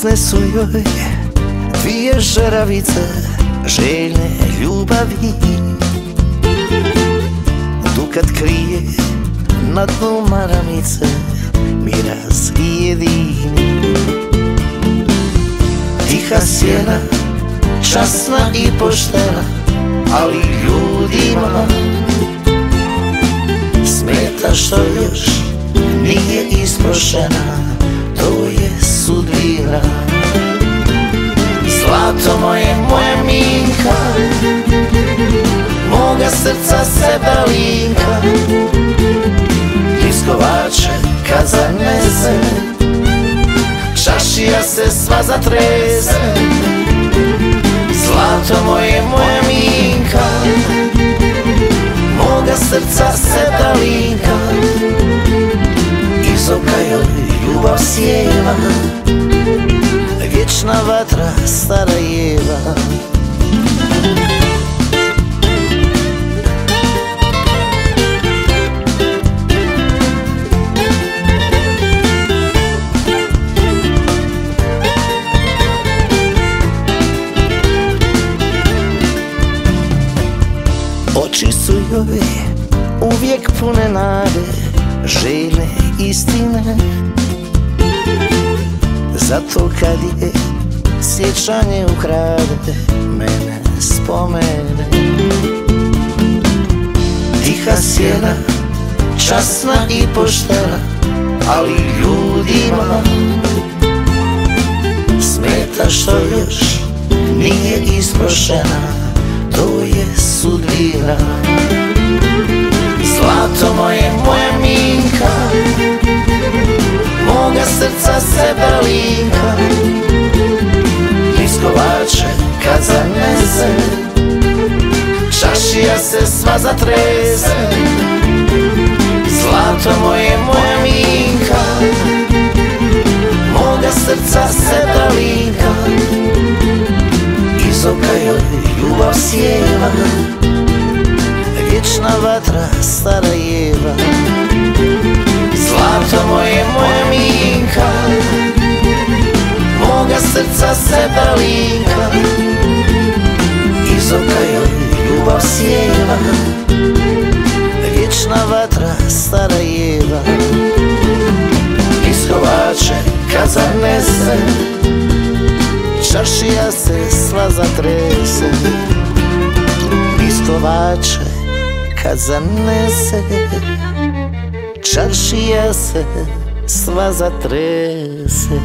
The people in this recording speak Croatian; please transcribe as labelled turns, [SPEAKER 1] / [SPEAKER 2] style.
[SPEAKER 1] Снесу ёй две жаровицы жильной любови. Дук открыет на дну марамицы miraz jedini Tiha sjena, časna i poštena, ali ljudima Smeta što još nije isprošena, to je sudbina. Zlato moje, moja minka Moga srca se linka Kad zanese. Čašija se sva zatrese. Zlato moje, moja minka. Moga srca se linka. Iz oka joj ljubav sjeva. Vječna vatra Sarajeva Joj uvijek pune nade Željne istine. Zato kad je sjećanje ukrade Mene spomene. Tiha sjena, časna i poštena Ali ljudima Smeta što još nije isprošena To je sudbina Zlato moje, moja minka Moga srca se linka. Liskovače kad zanese Čašija se sva zatrese Zlato moje, moja minka Moga srca se linka. Iz oka joj ljubav sjeva vatra Sarajeva. Zlato moje, moja minka Moga srca se linka. Iz oka joj ljubav sjeva Vječna vatra Sarajeva. Iskovače kad zanese Čašija se sva zatrese Iskovače kad zanese Čašija se sva zatrese